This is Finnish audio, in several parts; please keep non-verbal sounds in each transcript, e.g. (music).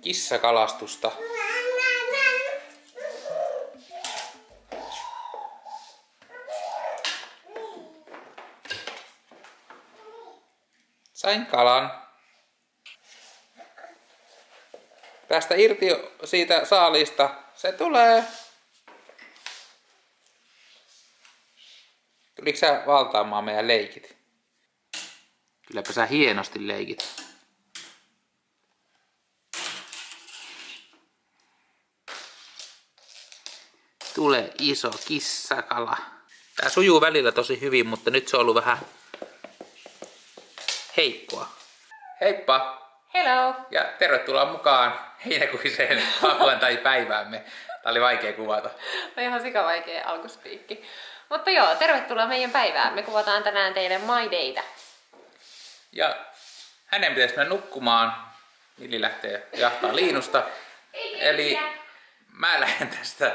kissakalastusta. Sain kalan. Päästä irti siitä saalista. Se tulee. Tuliko sä valtaamaan meidän leikit? Kylläpä sä hienosti leikit. Tulee iso kissakala. Tää sujuu välillä tosi hyvin, mutta nyt se on ollut vähän heikkoa. Heippa! Hello! Ja tervetuloa mukaan heinäkuiseen (laughs) lauantai-päiväämme. Tää oli vaikea kuvata. On ihan sika vaikea alkuspiikki. Mutta joo, tervetuloa meidän päivään. Me kuvataan tänään teille My Daytä. Ja hänen pitäisi mennä nukkumaan. Milli lähtee jahtaa liinusta. Eli mä lähden tästä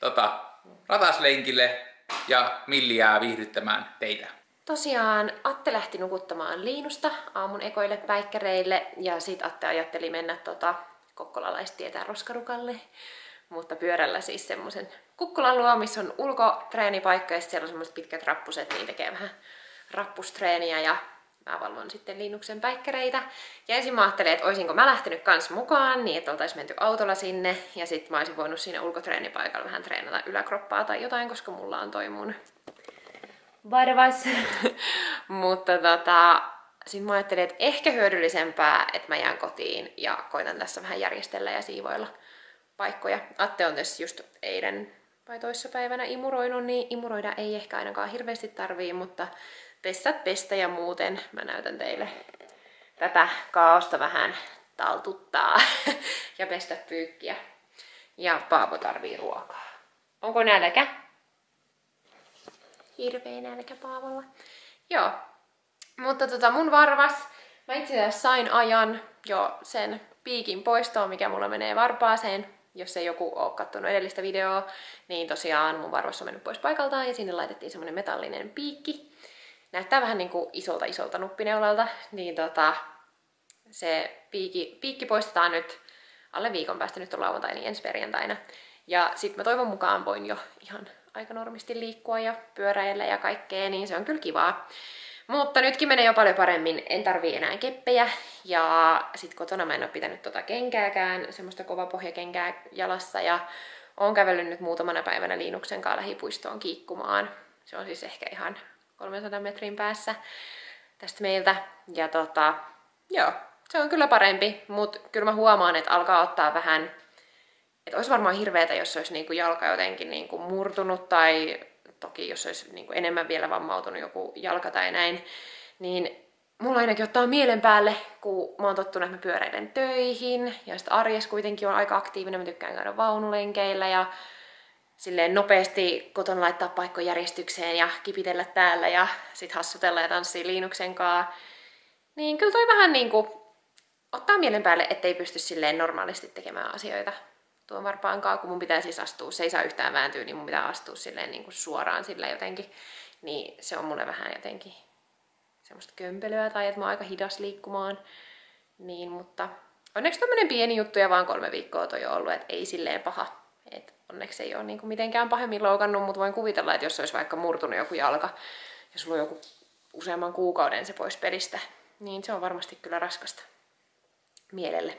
tota, rataslenkille ja Milli jää viihdyttämään teitä. Tosiaan Atte lähti nukuttamaan liinusta aamun ekoille päikkäreille ja sit Atte ajatteli mennä tota, kokkolalaistietä roskarukalle. Mutta pyörällä siis semmoisen kukkulan luo, missä on ulkotreenipaikka ja siellä on semmoiset pitkät rappuset, niin tekee vähän rappustreeniä ja mä valvon sitten Linnuksen päikkäreitä. Ja ensin mä ajattelin, että olisinko mä lähtenyt kans mukaan, niin että oltais menty autolla sinne, ja sitten mä olisin voinut siinä ulkotreenipaikalla vähän treenata yläkroppaa tai jotain, koska mulla on toi mun Varvas. (laughs) Mutta tota, sitten mä ajattelin, että ehkä hyödyllisempää, että mä jään kotiin ja koitan tässä vähän järjestellä ja siivoilla paikkoja. Atte on tässä just eilen vai toissapäivänä imuroinut, niin imuroida ei ehkä ainakaan hirveästi tarvii, mutta pessät pestä ja muuten mä näytän teille tätä kaaosta vähän taltuttaa (laughs) ja pestä pyykkiä. Ja Paavo tarvii ruokaa. Onko nälkä? Hirveä nälkä Paavolla. Joo. Mutta tota mun varvas, mä itse asiassa sain ajan jo sen piikin poistoon, mikä mulla menee varpaaseen. Jos ei joku ole katsonut edellistä videoa, niin tosiaan mun varvas on mennyt pois paikaltaan ja sinne laitettiin semmonen metallinen piikki. Näyttää vähän niinku isolta isolta nuppineulalta, niin tota, se piikki, piikki poistetaan nyt alle viikon päästä, nyt on lauantai, niin ensi perjantaina. Ja sit mä toivon mukaan voin jo ihan aika normisti liikkua ja pyöräillä ja kaikkea, niin se on kyllä kivaa. Mutta nytkin menee jo paljon paremmin, en tarvii enää keppejä ja sit kotona mä en ole pitänyt tota kenkääkään, semmoista kovapohjakenkää jalassa ja oon kävellyt nyt muutamana päivänä Liinuksen kanssa lähipuistoon kiikkumaan. Se on siis ehkä ihan 300 metrin päässä tästä meiltä. Ja tota, joo, se on kyllä parempi, mutta kyllä mä huomaan, että alkaa ottaa vähän että olisi varmaan hirveetä, jos olisi niinku jalka jotenkin niinku murtunut tai toki jos olisi niinku enemmän vielä vammautunut joku jalka tai näin, niin mulla ainakin ottaa mielen päälle, kun mä oon tottunut, että mä pyöräilen töihin. Ja sitten arjessa kuitenkin on aika aktiivinen, mä tykkään käydä vaunulenkeillä ja silleen nopeasti koton laittaa paikkojärjestykseen ja kipitellä täällä ja sit hassutella ja tanssia liinuksen kanssa. Niin kyllä toi vähän niinku ottaa mielen päälle, ettei pysty silleen normaalisti tekemään asioita tuon varpaan kanssa, kun mun pitää siis astua, se ei saa yhtään vääntyä, niin mun pitää astua silleen niin kuin suoraan sillä jotenkin, niin se on mulle vähän jotenkin semmoista kömpelyä tai että mä oon aika hidas liikkumaan. Niin, mutta onneksi tämmönen pieni juttu ja vaan kolme viikkoa toi on ollut, että ei silleen paha. Onneksi ei ole niinku mitenkään pahemmin loukannut, mutta voin kuvitella, että jos olisi vaikka murtunut joku jalka ja sulla on joku useamman kuukauden se pois pelistä, niin se on varmasti kyllä raskasta mielelle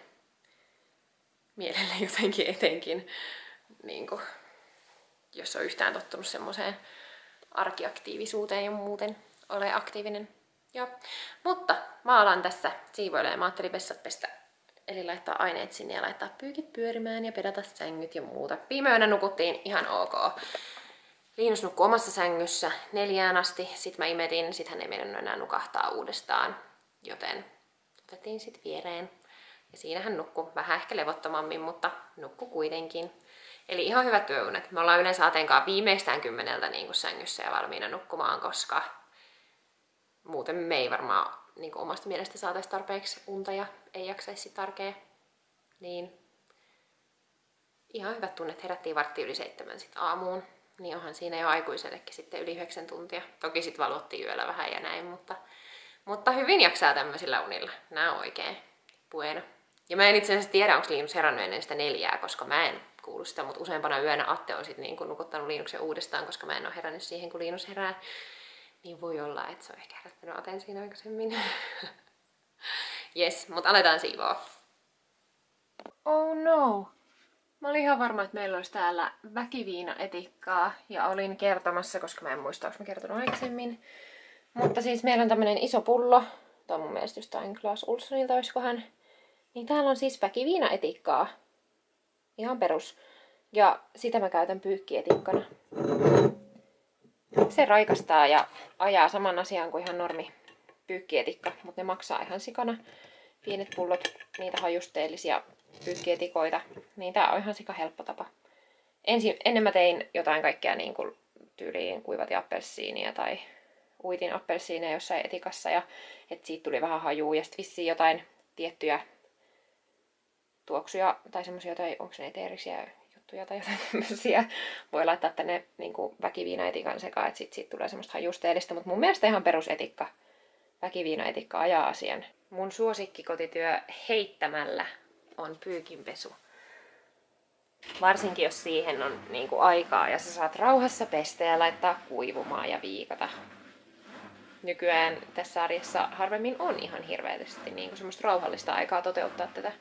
mielelle (laughs) jotenkin etenkin, niin kuin, jos on yhtään tottunut semmoiseen arkiaktiivisuuteen ja muuten ole aktiivinen. Joo. Mutta mä alan tässä siivoilemaan. Mä ajattelin vessat pestä, eli laittaa aineet sinne ja laittaa pyykit pyörimään ja pedata sängyt ja muuta. Viime yönä nukuttiin ihan ok. Liinus nukkui omassa sängyssä neljään asti, sit mä imetin, sit hän ei mennyt enää nukahtaa uudestaan, joten otettiin sit viereen ja siinä hän nukkuu vähän ehkä levottomammin, mutta nukkuu kuitenkin. Eli ihan hyvät työunet. Me ollaan yleensä Ateenkaan viimeistään kymmeneltä niin kuin sängyssä ja valmiina nukkumaan, koska muuten me ei varmaan niin omasta mielestä saataisi tarpeeksi unta ja ei jaksaisi tarkea. Niin ihan hyvät tunnet. Herättiin vartti yli seitsemän sit aamuun. Niin onhan siinä jo aikuisellekin sitten yli yhdeksän tuntia. Toki sitten valvottiin yöllä vähän ja näin, mutta, mutta hyvin jaksaa tämmöisillä unilla. Nämä on oikein bueno. Ja mä en itse asiassa tiedä, onko Linus herännyt ennen sitä neljää, koska mä en kuulu sitä, mutta useampana yönä Atte on sitten niin nukuttanut Linuksen uudestaan, koska mä en ole herännyt siihen, kun Linus herää. Niin voi olla, että se on ehkä herättänyt Aten siinä aikaisemmin. (laughs) yes, mutta aletaan siivoa. Oh no. Mä olin ihan varma, että meillä olisi täällä väkiviina-etikkaa ja olin kertomassa, koska mä en muista, onko mä kertonut aikaisemmin. Mutta siis meillä on tämmönen iso pullo. Tuo on mun mielestä jostain Klaas Ulssonilta, olisikohan. Niin täällä on siis väkiviina-etikkaa. Ihan perus. Ja sitä mä käytän pyykkietikkana. Se raikastaa ja ajaa saman asian kuin ihan normi pyykkietikka, mutta ne maksaa ihan sikana. Pienet pullot, niitä hajusteellisia pyykkietikoita, niin tää on ihan sika helppo tapa. Ensin, ennen mä tein jotain kaikkea niin kuin tyyliin kuivati appelsiinia tai uitin appelsiineja jossain etikassa ja että siitä tuli vähän hajua ja sitten vissiin jotain tiettyjä tuoksuja tai semmoisia tai onko ne eteerisiä juttuja tai jotain tämmöisiä voi laittaa tänne niin väkiviinaetikan sekaan, että sit siitä tulee semmoista hajusteellista, mutta mun mielestä ihan perusetikka, väkiviinaetikka ajaa asian. Mun suosikkikotityö heittämällä on pyykinpesu. Varsinkin jos siihen on niin kuin aikaa ja sä saat rauhassa pestä ja laittaa kuivumaan ja viikata. Nykyään tässä arjessa harvemmin on ihan hirveästi niin kuin semmoista rauhallista aikaa toteuttaa tätä.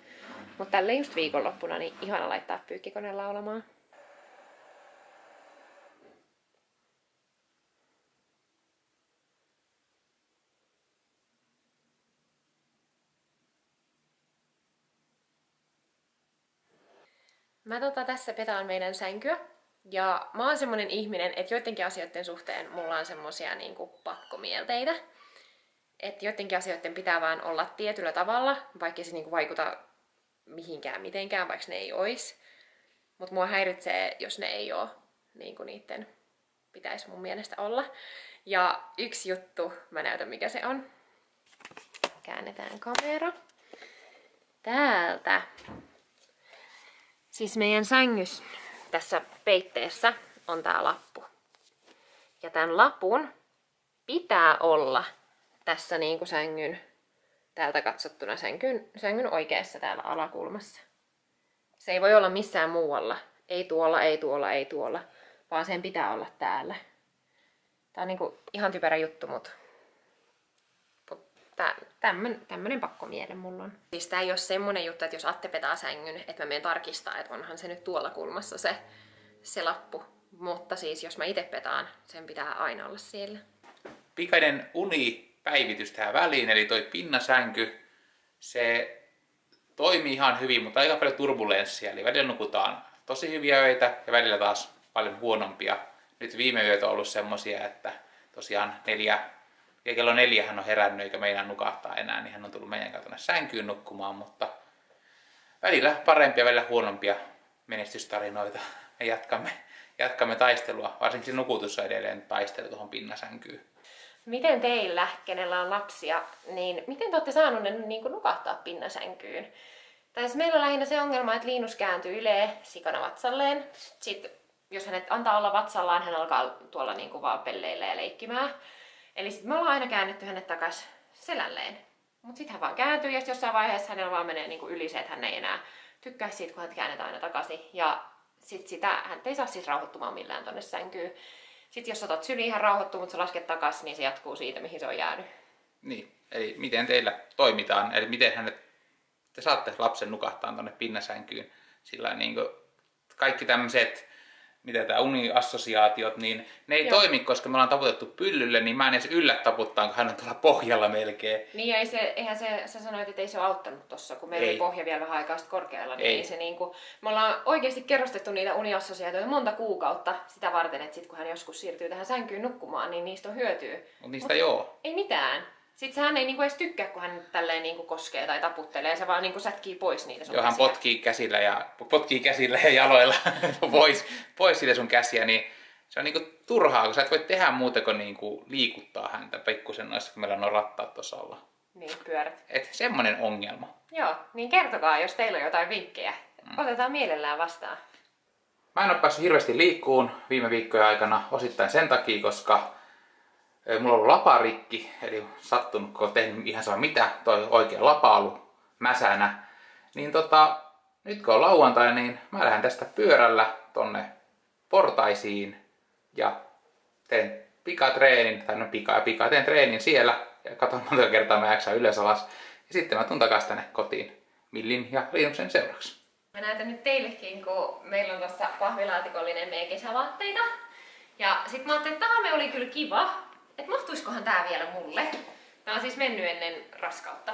Mutta tälle just viikonloppuna niin ihana laittaa pyykkikone laulamaan. Mä tota tässä petaan meidän sänkyä. Ja mä oon semmonen ihminen, että joidenkin asioiden suhteen mulla on semmosia niinku pakkomielteitä. Että joidenkin asioiden pitää vaan olla tietyllä tavalla, vaikka se niinku vaikuta mihinkään mitenkään, vaikka ne ei ois. Mutta mua häiritsee, jos ne ei oo niin kuin niiden pitäisi mun mielestä olla. Ja yksi juttu, mä näytän mikä se on. Käännetään kamera. Täältä Siis meidän sängys tässä peitteessä on tää lappu. Ja tämän lapun pitää olla tässä niinku sängyn, täältä katsottuna sängyn, sängyn oikeassa täällä alakulmassa. Se ei voi olla missään muualla. Ei tuolla, ei tuolla, ei tuolla, vaan sen pitää olla täällä. Tää on niinku ihan typerä juttu, mutta tämmönen, tämmönen pakkomiele mulla on. Siis tää ei ole semmonen juttu, että jos Atte petaa sängyn, että mä menen tarkistaa, että onhan se nyt tuolla kulmassa se, se lappu. Mutta siis jos mä itse petaan, sen pitää aina olla siellä. Pikainen unipäivitys tähän väliin, eli toi pinnasänky, se toimii ihan hyvin, mutta aika paljon turbulenssia, eli välillä nukutaan tosi hyviä öitä ja välillä taas paljon huonompia. Nyt viime yöt on ollut semmosia, että tosiaan neljä ja kello neljä hän on herännyt eikä meinaa nukahtaa enää, niin hän on tullut meidän kautta sänkyyn nukkumaan, mutta välillä parempia, välillä huonompia menestystarinoita. Me jatkamme, jatkamme taistelua, varsinkin nukutus on edelleen taistelu tuohon pinnasänkyyn. Miten teillä, kenellä on lapsia, niin miten te olette saaneet ne niin kuin nukahtaa pinnasänkyyn? Tai siis meillä on lähinnä se ongelma, että Liinus kääntyy ylee sikana vatsalleen. Sitten jos hänet antaa olla vatsallaan, hän alkaa tuolla niin kuin vaan pelleillä ja leikkimään. Eli sitten me ollaan aina käännetty hänet takas selälleen. Mutta sitten hän vaan kääntyy ja jossain vaiheessa hänellä vaan menee niinku yli se, että hän ei enää tykkää siitä, kun hän käännetään aina takaisin. Ja sitten sitä, hän ei saa siis rauhoittumaan millään tonne sänkyyn. Sitten jos otat syliin, hän rauhoittuu, mutta sä lasket takaisin, niin se jatkuu siitä, mihin se on jäänyt. Niin, eli miten teillä toimitaan, eli miten hänet, te saatte lapsen nukahtaa tonne pinnasänkyyn. Sillä niin kuin kaikki tämmöiset mitä tämä uniassosiaatiot, niin ne ei Joo. toimi, koska me ollaan taputettu pyllylle, niin mä en edes yllä taputtaa, kun hän on tuolla pohjalla melkein. Niin, ei se, eihän se, sä sanoit, että ei se ole auttanut tossa, kun meillä ei. oli pohja vielä vähän aikaa korkealla, niin ei. ei se niinku, me ollaan oikeasti kerrostettu niitä uniassosiaatioita monta kuukautta sitä varten, että sit kun hän joskus siirtyy tähän sänkyyn nukkumaan, niin niistä on hyötyä. Mutta niistä Mut joo. Ei mitään. Sitten hän ei niinku edes tykkää, kun hän tälleen niinku koskee tai taputtelee, se vaan niinku sätkii pois niitä sun Joo, hän potkii käsillä ja, potkii käsillä ja jaloilla (laughs) pois, pois siitä sun käsiä, niin se on niinku turhaa, kun sä et voi tehdä muuta kuin niinku liikuttaa häntä pikkusen noissa, kun meillä on rattaat tuossa alla. Niin, pyörät. Et semmonen ongelma. Joo, niin kertokaa, jos teillä on jotain vinkkejä. Mm. Otetaan mielellään vastaan. Mä en ole päässyt hirveästi liikkuun viime viikkojen aikana, osittain sen takia, koska Mulla on ollut laparikki, eli sattunut, kun tehnyt ihan sama mitä, toi oikea lapa ollut mäsänä, Niin tota, nyt kun on lauantai, niin mä lähden tästä pyörällä tonne portaisiin ja teen pikatreenin, tai no pika ja pika, teen treenin siellä ja katson monta kertaa mä jaksan ylös alas. Ja sitten mä tuun takaisin tänne kotiin Millin ja Linuksen seuraksi. Mä näytän nyt teillekin, kun meillä on tuossa pahvilaatikollinen meidän kesävaatteita. Ja sit mä ajattelin, että tämä me oli kyllä kiva, että mahtuiskohan tää vielä mulle. Tää on siis mennyt ennen raskautta.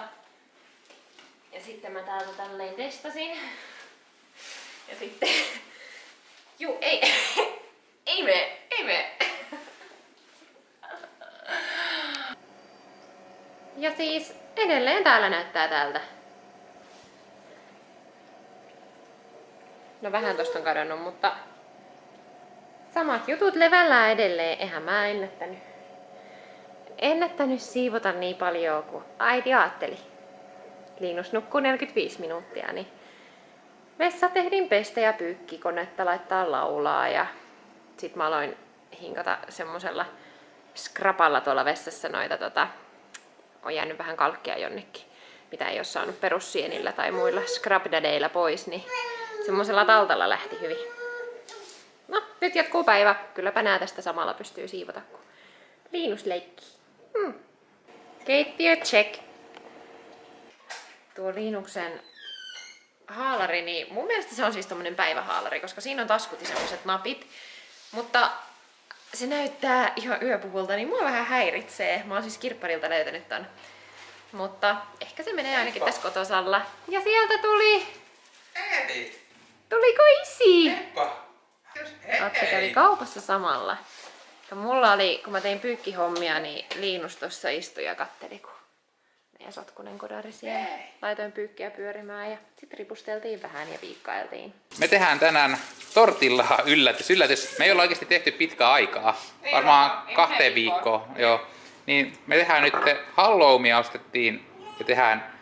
Ja sitten mä täältä tälleen testasin. Ja sitten... Juu, ei, ei me, ei me. Ja siis edelleen täällä näyttää tältä. No vähän tosta on kadonnut, mutta samat jutut levällään edelleen. Eihän mä ennättänyt, ennättänyt siivota niin paljon kuin äiti ajatteli. Liinus nukkuu 45 minuuttia, niin vessa tehdin pestä ja pyykkikonetta laittaa laulaa ja sit mä aloin hinkata semmosella skrapalla tuolla vessassa noita tota, on jäänyt vähän kalkkia jonnekin, mitä ei ole saanut perussienillä tai muilla scrapdadeilla pois, niin semmoisella taltalla lähti hyvin. No, nyt jatkuu päivä. Kylläpä nää tästä samalla pystyy siivota, kun Liinus leikkii. Hmm. Keittiö check. Tuo Liinuksen haalari, niin mun mielestä se on siis tommonen päivähaalari, koska siinä on taskut ja semmoset napit. Mutta se näyttää ihan yöpuvulta, niin mua vähän häiritsee. Mä oon siis kirpparilta löytänyt ton. Mutta ehkä se menee ainakin tässä kotosalla. Ja sieltä tuli... Hei! Tuliko isi? Atte kävi kaupassa samalla. Ja mulla oli, kun mä tein pyykkihommia, niin Liinus tuossa istui ja katteli, kun meidän sotkunen kodari siellä. Laitoin pyykkiä pyörimään ja sitten ripusteltiin vähän ja piikkailtiin. Me tehdään tänään tortilla yllätys. Yllätys. Me ei olla oikeasti tehty pitkää aikaa. Ei Varmaan olla, ei kahteen viikkoon. viikkoon. Joo. Niin me tehdään nyt halloumia ostettiin ja tehdään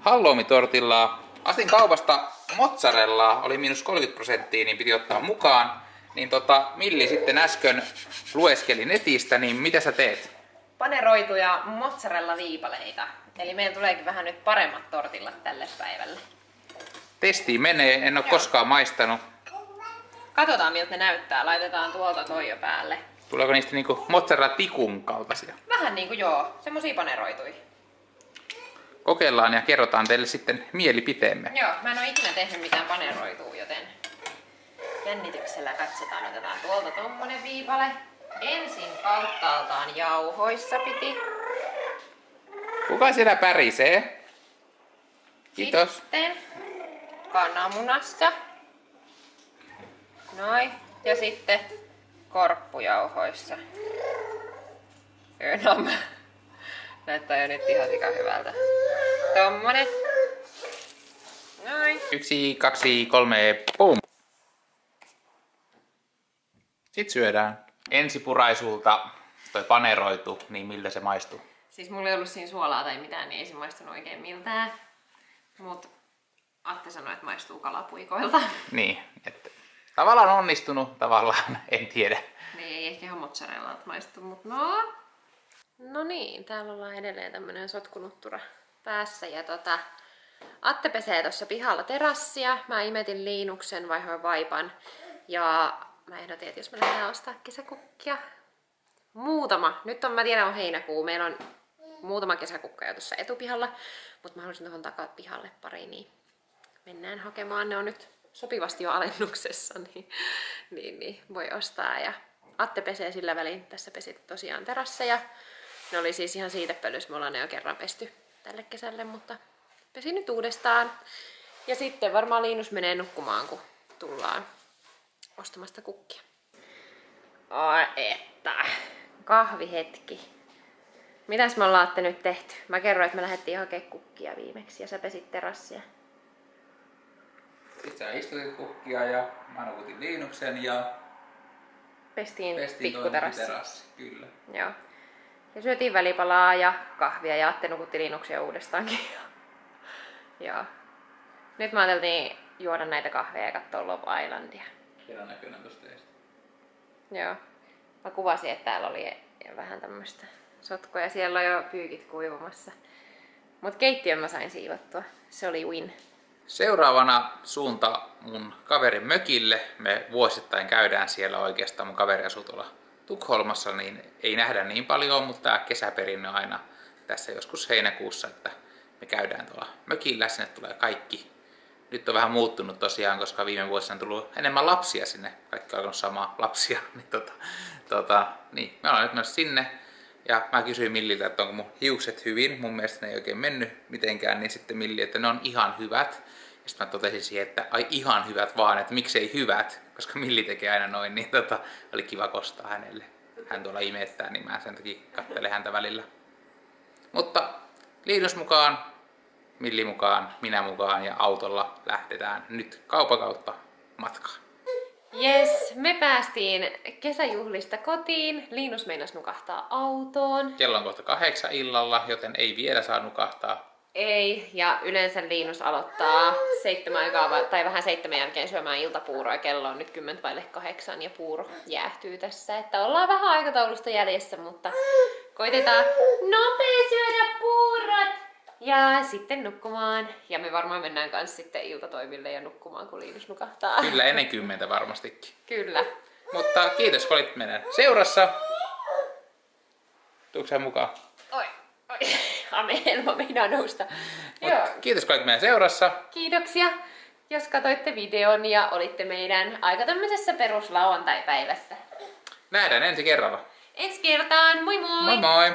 halloumitortillaa. Astin kaupasta mozzarellaa, oli miinus 30 prosenttia, niin piti ottaa mukaan. Niin tota, Milli sitten äsken lueskeli netistä, niin mitä sä teet? Paneroituja mozzarella-viipaleita. Eli meidän tuleekin vähän nyt paremmat tortillat tälle päivälle. Testiin menee, en ole Joo. koskaan maistanut. Katsotaan miltä ne näyttää. Laitetaan tuolta toi jo päälle. Tuleeko niistä niinku mozzarella tikun kaltaisia? Vähän niinku joo, semmosia paneroitui. Kokeillaan ja kerrotaan teille sitten mielipiteemme. Joo, mä en oo ikinä tehnyt mitään paneroitua, joten jännityksellä katsotaan. Otetaan tuolta tommonen viipale. Ensin kauttaaltaan jauhoissa piti. Kuka siellä pärisee? Kiitos. Sitten kananmunassa. Noin. Ja sitten korppujauhoissa.Önam. Näyttää jo nyt ihan sika hyvältä. Tommonen. Noin. Yksi, kaksi, kolme, pum. Sitten syödään. Ensipuraisulta toi paneroitu, niin miltä se maistuu? Siis mulla ei ollut siinä suolaa tai mitään, niin ei se maistunut oikein miltään. Mut Atte sanoi, että maistuu kalapuikoilta. (laughs) Niin, että tavallaan onnistunut, tavallaan (laughs) en tiedä. niin ei ehkä ihan mozzarellalta maistu, mut no. No niin, täällä ollaan edelleen tämmönen sotkunuttura päässä ja tota, Atte pesee tuossa pihalla terassia. Mä imetin liinuksen, vaihoin vaipan ja mä ehdotin, että jos me lähdetään ostaa kesäkukkia. Muutama. Nyt on, mä tiedän, on heinäkuu. Meillä on muutama kesäkukka jo tuossa etupihalla, mutta mä haluaisin tuohon takapihalle pari, niin mennään hakemaan. Ne on nyt sopivasti jo alennuksessa, (laughs) niin, niin, niin voi ostaa. Ja Atte pesee sillä välin. Tässä pesit tosiaan terasseja. Ne oli siis ihan siitepölys. Me ollaan ne jo kerran pesty tälle kesälle, mutta pesin nyt uudestaan. Ja sitten varmaan Liinus menee nukkumaan, kun tullaan ostamasta kukkia. Ai että. Kahvihetki. Mitäs me ollaan nyt tehty? Mä kerroin, että me lähdettiin hakemaan kukkia viimeksi ja sä pesit terassia. Sitten sä istutit kukkia ja mä nukutin Liinuksen ja Pestiin, pestiin pikkuterassi. terassi. Kyllä. Joo. Ja syötiin välipalaa ja kahvia ja Atte nukutti Liinuksia uudestaankin. (laughs) Joo. Nyt mä ajateltiin juoda näitä kahveja ja katsoa Love Islandia. Kerran näköinen tosta teistä. Joo. Mä kuvasin, että täällä oli vähän tämmöistä sotkoja. Siellä on jo pyykit kuivumassa. Mut keittiön mä sain siivottua. Se oli win. Seuraavana suunta mun kaverin mökille. Me vuosittain käydään siellä oikeastaan. Mun kaveri asuu tuolla Tukholmassa, niin ei nähdä niin paljon, mutta tämä kesäperinne on aina tässä joskus heinäkuussa, että me käydään tuolla mökillä. Sinne tulee kaikki. Nyt on vähän muuttunut tosiaan, koska viime vuosina on tullut enemmän lapsia sinne. Kaikki on saamaan lapsia. (laughs) Niin, tota, tota, niin, me ollaan nyt menossa sinne. Ja mä kysyin Milliltä, että onko mun hiukset hyvin. Mun mielestä ne ei oikein mennyt mitenkään, niin sitten Milli, että ne on ihan hyvät. Ja sitten mä totesin siihen, että ai ihan hyvät vaan, että miksei hyvät, koska Milli tekee aina noin, niin tota, oli kiva kostaa hänelle. Hän tuolla imettää, niin mä sen takia katselen häntä välillä. Mutta Liinus mukaan, Milli mukaan, minä mukaan ja autolla lähdetään nyt kaupakautta matkaan. Yes, me päästiin kesäjuhlista kotiin. Liinus meinas nukahtaa autoon. Kello on kohta kahdeksan illalla, joten ei vielä saa nukahtaa. Ei, ja yleensä Liinus aloittaa seitsemän aikaa tai vähän seitsemän jälkeen syömään iltapuuroa. Kello on nyt kymmentä vaille kahdeksan ja puuro jäähtyy tässä. Että ollaan vähän aikataulusta jäljessä, mutta koitetaan nopea syödä puurot ja sitten nukkumaan. Ja me varmaan mennään kanssa sitten iltatoimille ja nukkumaan, kun Liinus nukahtaa. Kyllä ennen kymmentä varmastikin. Kyllä. Mutta kiitos kun olit meidän seurassa. Tuutko sä mukaan? Oi, oi. (laughs) Elmo meinaa nousta. Mut Joo. kiitos kun olit meidän seurassa. Kiitoksia, jos katsoitte videon ja olitte meidän aika tämmöisessä peruslauantai-päivässä. Nähdään ensi kerralla. Ensi kertaan, moi moi! Moi moi!